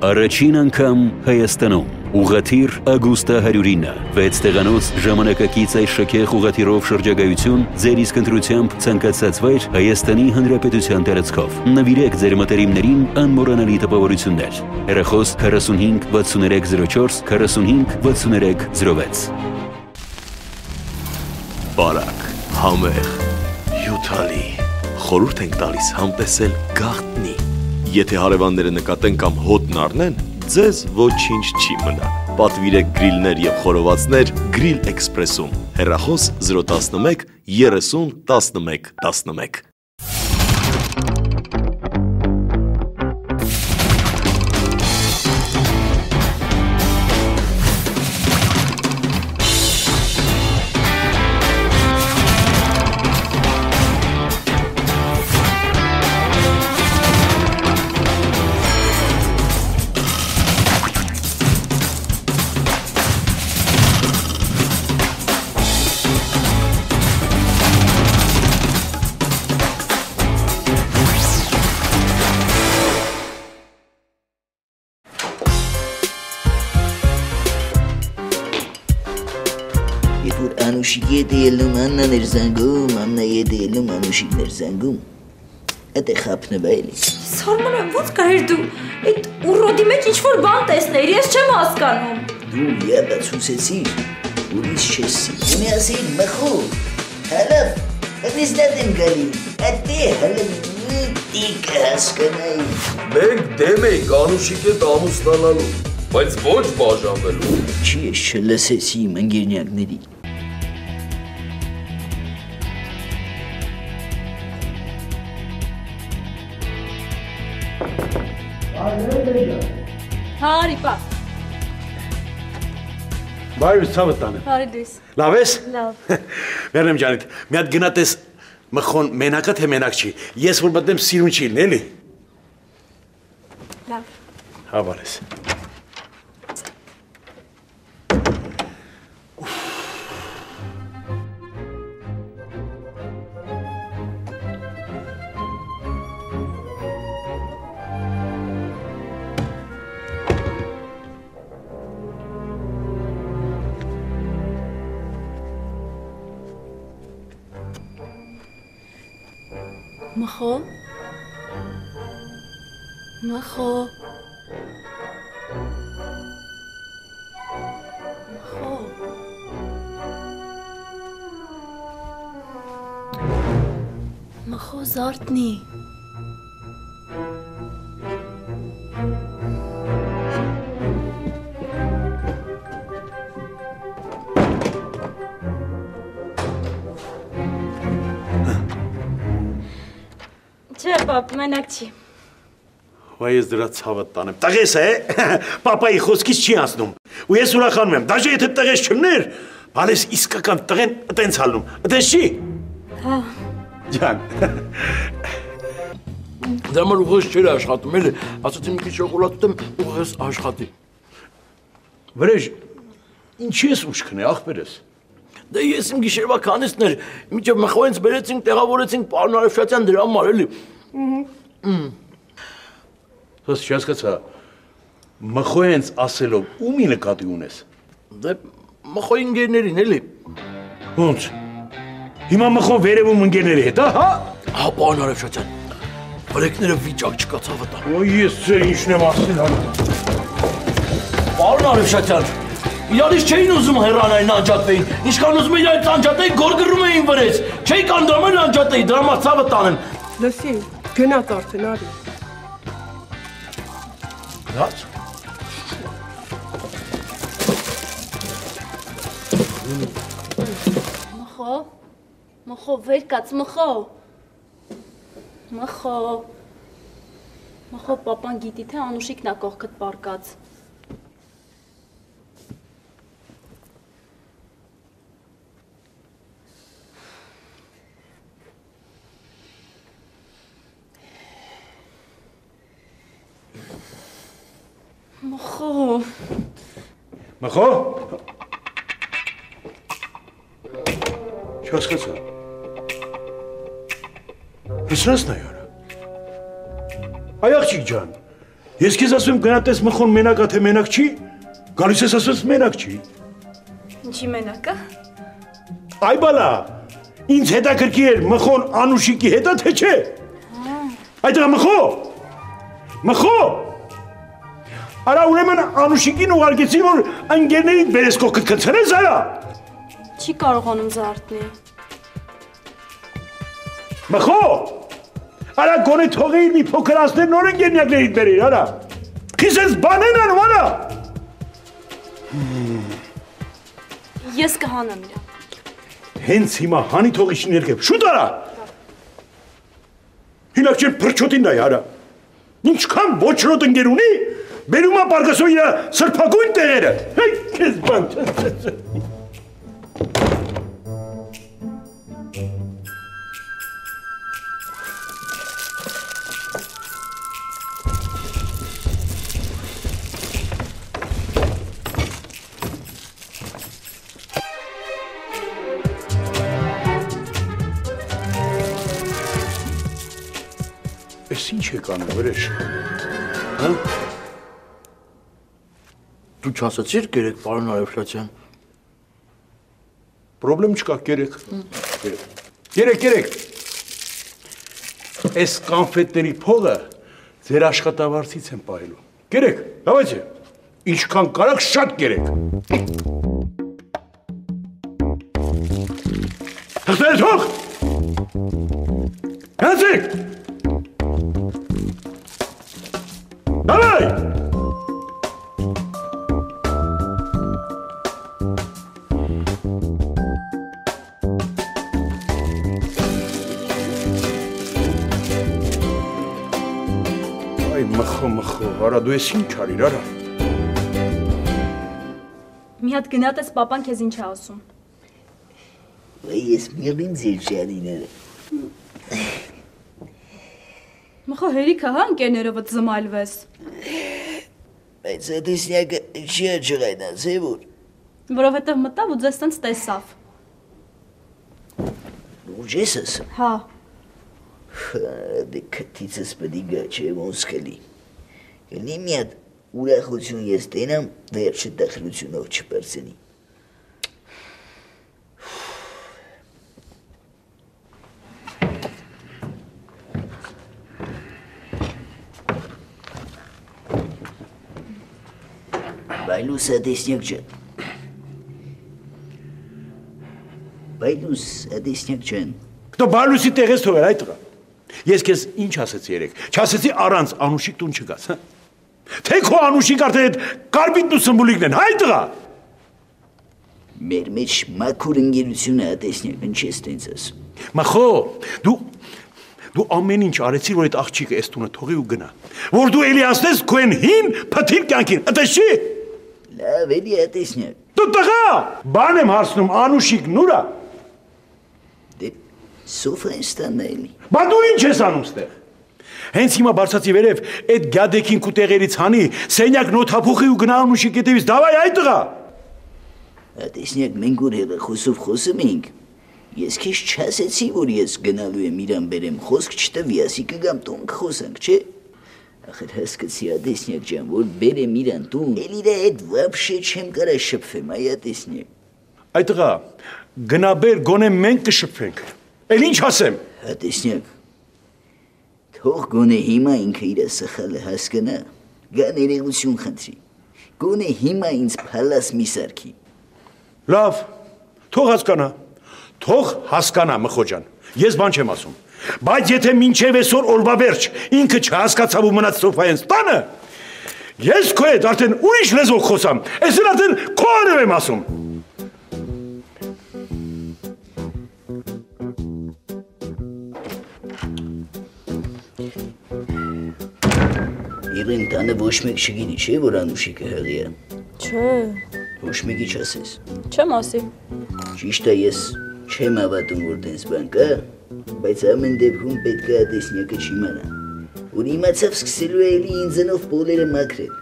Առաջին անգամ Հայաստանում Ուղաթիր Ագուստա 109 6 տեղանոց ժամանակակից այս շքեղ ուղաթիրով շրջագայություն ձեր իսկ ընտրությամբ ցանկացած վայր Հայաստանի Հանրապետության տարածքով նվիրեք ձեր մտերիմներին անմոռանալի տպավորություններ հեռախոս 45 6304 45 6306 Բարակ համեղ հյութալի խորհուրդ ենք տալիս համտեսել գաղտնի Եթե հարևանները նկատեն կամ հոտն առնեն, ձեզ ոչինչ չի մնա։ Պատվիրեք գրիլներ եւ խորովածներ Grill Express-ում։ Հեռախոս 011 30 11 11 է էր զանգում։ Այդ է խափնվա էլի։ Սարմանը ո՞նց կարեր դու այդ ուռոդի մեջ ինչ որ բան տեսներ, ես չեմ հասկանում։ Դու յաբացուցեցիր, ուրիշ չես ասիր մխու։ Հալավ, հնից դեմ գալի։ Ատե հալը տիկ հասկանայի։ Մենք դեմ էինք Անուշիկ հետ ամուսնանալու, բայց ոչ բաժանվելու։ Չի ես չլսեցի իմ ընկերնյակների։ Հա, արիպա։ Բայր ցավը տանը։ Բարի դես։ Լավ ես։ Լավ։ Մերնեմ ջանիդ, մի հատ գնատես մխոն մենակա թե մենակ չի։ Ես որ մտնեմ սիրուն չի լինի, էլի։ Լավ։ Հա բարես։ Մխո։ Մխո։ Մխո։ Մխո զարթնի։ Չէ, պապ, մենակ չի։ Վայ ես դրա ցավը տանեմ։ Տղես է, պապայի խոսքից չի անցնում։ Ու ես ուրախանում եմ։ Դաժե եթե տղես չներ, բալես իսկական տղեն այտենց հալնում։ Այտենց չի։ Հա։ Ջան։ Դա մար ուղղս չէր աշխատում, էլի, ասացի մի քիչ շոկոլադ ուտեմ, ուղղս աշխատի։ Վրեժ, ինչի ես ուշքն է, ախպերս։ Դե ես իմ գիշերվա քանիսներ, միջև մխոյենց բերեցինք, տեղավորեցինք պարոն Արեշատյան դրա համար, էլի։ Ոնց չհասկացա։ Մխոյենց ասելով ումի նկատի ունես։ Դե մխոյի ընկերներին, էլի։ Ոնց։ Հիմա մխոն վերևում ընկերների հետ, հա։ Հա, պարոն Արեշատյան։ Բրեկները վիճակ չկա ցավը տա։ Օ ես ձեր ինչն եմ ասել հա։ Պարոն Արեշատյան, իրարից չէին ուզում հեռանային անջատվեին։ Ինչքան ուզում էին այդ անջատեին գորգռում էին վրեց։ Չէի կանդրում են անջատեի, դրա համար ցավը տանեմ։ Լսի, գնա արդեն արի։ Դաց։ Մխո։ Մխո, վեր կաց, մխո։ Մխո։ Մխո, պապան գիտի թե Անուշիկն է կողքդ պարկած։ Մխո։ Մխո։ Չհասկացա։ Հեսրած նայ արա։ Այ աղջիկ ջան, Ես քեզ ասում եմ գնատես մխոն մենակա թե մենակ չի։ Գալիս ես ասես մենակ չի։ Ինչի մենակա։ Այ բալա։ Ինձ հետաքրքիր էր մխոն Անուշիկի հետա թե չէ։ Այդ մխո։ Մխո։ Արա ուրեմն Անուշիկին ուղարկեցի որ ընկերներին բերես կողքդ կցրես արա։ Չի կարողանում զարթնի։ Մխո։ Արա գոնե թողեիր մի փոքր ասներ նոր ընկերնակներիդ բերիր, արա։ Քիզես բանեն անում, արա։ Ես կհանեմ իրան։ Հենց հիմա հանի թողիշին երկებ, շուտ արա։ Հինակ չեն փրչոտին դա արա։ Ինչքան ոչրոտ ընկեր ունի, բերում է պարգասո իր սրբագույն տեղերը։ Հեյ, քեզ բան։ Էս ինչ է կանում, վրեժ։ Հա? Դու չասացիր գերեկ, պարոն Արևշացյան։ Պրոբլեմ չկա, գերեկ։ Գերեկ, գերեկ։ Այս կոնֆետների փողը ձեր աշխատավարձից եմ պահելու։ Գերեկ, հավաճի։ Ինչքան կարաք շատ գերեկ։ Թղթեր թող։ Հանցեք։ արա դու ես ինչ արիր, արա։ Մի հատ գնատես papan քեզ ինչ է ասում։ Վայ ես միլին ձեր ջանիները։ Մխո հերիքը հա ընկերներովդ զմայլվես։ Բայց դեսնյակը չի աջղայնած, է որ։ Որովհետև մտավ ու ձեզ տենց տեսավ։ Ուժ ես ասում։ Հա։ Դե քթիցս պետք է չէ ոնց կլի։ Կլի մի հատ ուրախություն ես տենամ, վերջը տխրությունով չպրծնի։ Բայլուս ադեսնյակ ջան։ Բայլուս ադեսնյակ ջան։ Դու բալուսի տեղես թողեր այդ տղա։ Ես քեզ ինչ ասեցի երեք։ Չասեցի առանց անուշիկ տուն չգաս, հա։ Թե քո անուշիկ արդեն այդ կարբիտն ու սմբուլիկն են, հայ տղա։ Մեր մեջ մաքուր ընկերությունը ատեսնյակ ինչ ես տենց ասում։ Մախո, դու դու ամեն ինչ արեցիր, որ այդ աղջիկը այս տունը թողի ու գնա։ Որ դու էլի ասես քո են հին փթիր կյանքին։ Այդպես չի։ Լավ, էլի ատեսնյակ։ Դու տղա, բան եմ հարցնում անուշիկն ուրա։ Դե սոֆան ստանա էլի։ Բա դու ինչ ես անում ստեղ։ Հենց հիմա բարձացի վերև այդ գադեկին կուտեղերից հանի, սենյակ նոթափուխի ու գնա անուշիկ հետևից, դավայ այ տղա։ Ատեսնյակ մենք որ հեղը խոսով խոսում էինք։ Ես քեզ չասեցի, որ ես գնալու եմ իրան բերեմ, խոսք չտվի, ասի կգամ տուն կխոսանք, չէ։ Ախր հասկացի ատեսնյակ ջան, որ բերեմ իրան տուն, էլ իր այդ վաբշե չեմ կարա շփվեմ, այ ատեսնյակ։ Այ տղա, գնա բեր, գոնե մենք կշփվենք։ Էլ ինչ ասեմ։ Ատեսնյակ։ Թող գոնե հիմա ինքը իր սխալը հասկանա, գա ներողություն խնդրի։ Գոնե հիմա ինձ փալաս մի սարքի։ Լավ, թող հասկանա։ Թող հասկանա մխոջան։ Ես բան չեմ ասում։ Բայց եթե մինչև այսօր օրվա վերջ ինքը չհասկացավ ու մնաց սոֆայեն ստանը, ես քո հետ արդեն ուրիշ լեզվով խոսամ։ Այսօր արդեն քո անև եմ ասում։ Իրեն տանը ոչ մեկ չգինի, չէ՞ որ անուշիկը հղի է։ Չէ, Ոչ մեկի չասես։ չեմ ասի։ Ճիշտ է, ես չեմ հավատում, որ տես բան կա, բայց ամեն դեպքում պետք է ատեսնյակը չիմանա։ Որ իմացավ սկսելու է էլի ինձնով բոլերը մաքրել։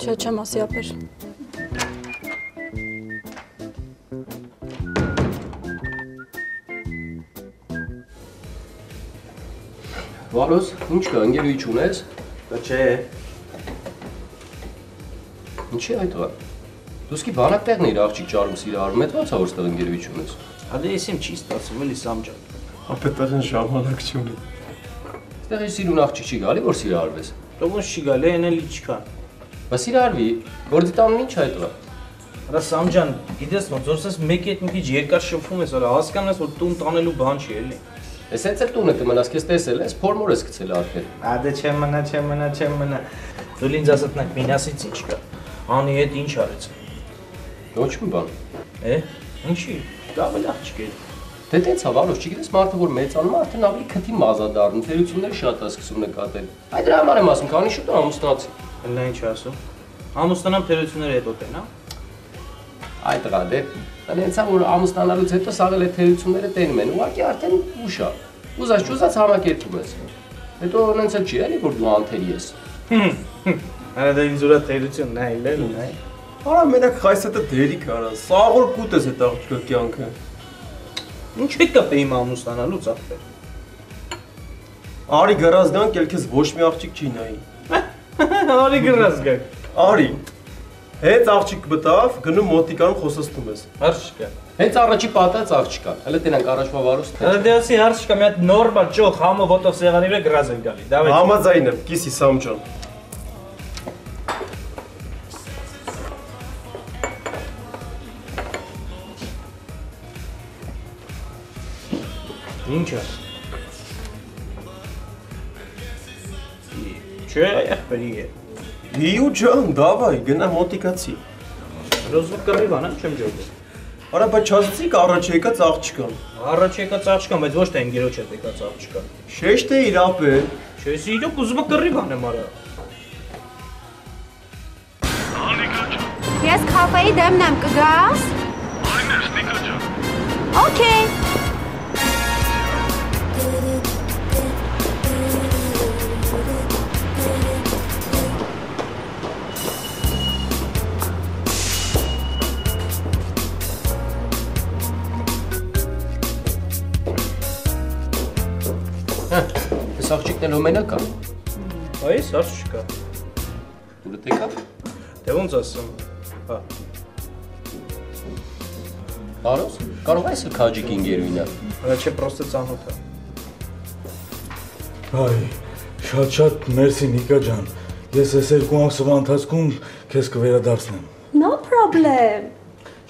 Չէ, չեմ ասի ապեր։ Վալոս, ինչ կա, ընկերուի չունես։ Դա չէ։ Ինչի այդ ո՞ր։ Դուսկի բանակ տեղն է իր աղջիկ ճարում սիրարում, այդ ո՞նց է որ ստեղ ընկերություն ես։ Հələ ես իմ չի ստացվում էլի Սամջան։ Ապետարեն ժամանակ չունի։ Ստեղ է սիրուն աղջիկ չի գալի, որ սիրարվես։ Դու ոնց չի գալի, այն էլի չկան։ Բա սիրարվի, գործի տանուն ինչ է այդ ո՞ր։ Հələ Սամջան, գիտես ոնց որ ես մեկի հետ մի քիչ երկար շփվում ես, հələ հասկանաս որ տուն տանելու բան չի էլի։ Էս հենց էլ տունը կմնաս, քեզ տեսել ես, փորմոր ես գցել արդեն։ Ադե չեմ մնա, չեմ մնա, չեմ մնա։ Դու ինձ ասատնակ մինասից ինչ կա։ Անի հետ ինչ արեց։ Ոչ մի բան։ Է, ինչի։ Դա աղջիկ է։ Դե տենց Վանոս, չգիտես մարդը որ մեծանում է, արդեն ավելի քթի մազա դառնում, թերությունները շատ է սկսում նկատել։ Այդ դրա համար եմ ասում, քանի շուտ ամուսնացի։ Նա ինչ ասում։ Ամուսնանամ թերությունները հետո տեն, հա։ Այդ տղա դե տենց է որ ամուսնանալուց հետո սաղել է թերությունները տենում են, ուղղակի արդեն ուշ է։ Ուզած չուզած համակերպում ես։ Հետո նենց էլ չի էլի որ դու անթերի ես։ Արա դա ինձ ուրա թերություն նայել էլ նայ։ Արա մենակ խայսետը դերիք արա, սաղոր կուտ ես այդ աղջկա կյանքը։ Ինչ է կապ իմ ամուսնանալուց ախպեր։ Արի գրած գանք, ել քեզ ոչ մի աղջիկ չի նայի։ Արի գրած գանք։ Արի։ Հետ աղջիկ բտավ, գնում մոտիկանում խոսացնում ես։ Հարց չկա։ Հենց առաջի պատած աղջկան։ Հələ տենանք առաջվա վարուս թե։ Հələ դասի հարց չկա, մի հատ նորմալ ճոխ համը ոտով սեղանի վրա գրած են գալի։ Դավեթ։ Համաձայն եմ, կիսի Սամջան։ Ինչ է։ Չէ, ախպերի է։ Իու ջան, դավայ, գնա մոտիկացի։ Ռոզու կռիվան, հա, չեմ ջոկում։ Արա բայց չասեցիք առաջ եկած աղջկան։ Առաջ եկած աղջկան, բայց ոչ թե ընկերոջ հետ եկած աղջկան։ Շեշտ է իրապ է։ ես իրոք ուզում եմ կռիվ անեմ արա։ Ես քաֆեի դեմն եմ, կգաս։ Այնպես, Նիկա ջան։ Okay։ Էլ մենակ է։ Այս հարց չկա։ Դուրը տեկավ։ Դե ոնց ասեմ։ Հա։ Արոս, կարող ես քաջիկ ինգերույնը։ Հələ չէ, պրոստը ծանոթ է։ Այ, շատ-շատ մերսի Նիկա ջան։ Ես այս երկու ամսվա ընթացքում քեզ կվերադարձնեմ։ No problem։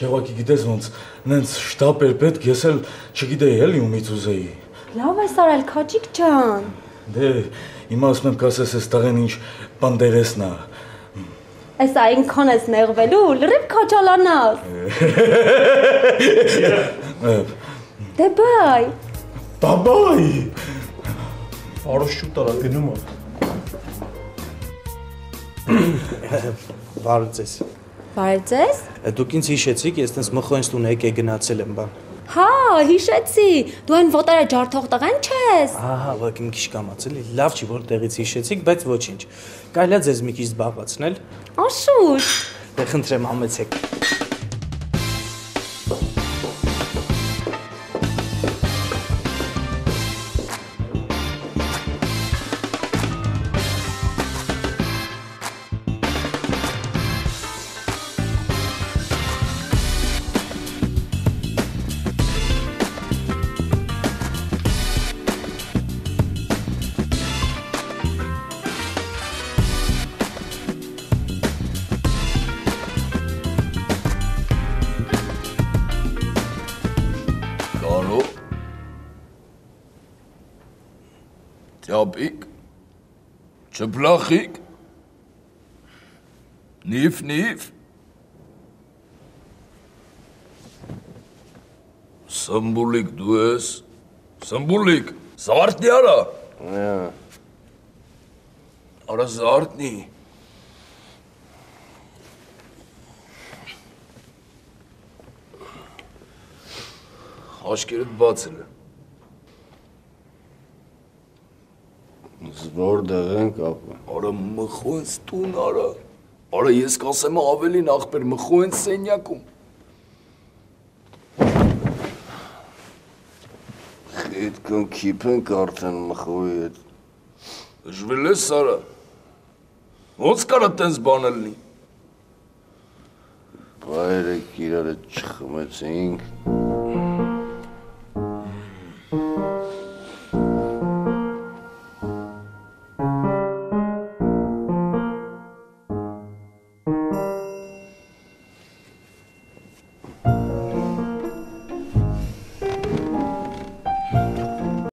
Չեղակի գիտես ոնց, նենց շտապ էր պետք, ես էլ չգիտեի էլի ումից ուզեի։ Լավ ես արել, քաջիկ ջան։ Դե, հիմա ասում եմ կասես այս տղեն ինչ բանդերեսն է։ Այս այնքան ես նեղվելու, լրիվ քաջալանաս։ Դե բայ։ Բաբայ։ Արոշ շուտ արա գնում է։ Բարև ձեզ։ Դուք ինձ հիշեցիք, ես տես մխոյնս տուն եկե գնացել եմ բան։ Հա, հիշեցի։ Դու այն ոտերը ջարդող տղան չես։ Ահա, ոք իմ քիչ կամացել է։ Լավ չի որ տեղից հիշեցիք, բայց ոչինչ։ Կարելի է ձեզ մի քիչ զբաղացնել։ Անշուշտ։ Դե խնդրեմ համեցեք։ Ճապիկ։ Չփլախիկ։ Նիֆ նիֆ։ Սամբուլիկ դու ես։ Սամբուլիկ, զարդնի արա։ Արա զարդնի։ Աչքերդ բացել է։ Զորդեղ են կապը։ Արա մխոյնս տուն արա։ Արա ես կասեմ ավելին ախպեր մխոյնս սենյակում։ Խիտ կն քիփ են կարդեն մխոյի հետ։ Ժվել ես արա։ Ոնց կարա տենց բան լինի։ Բայրը իրարը չխմեցինք։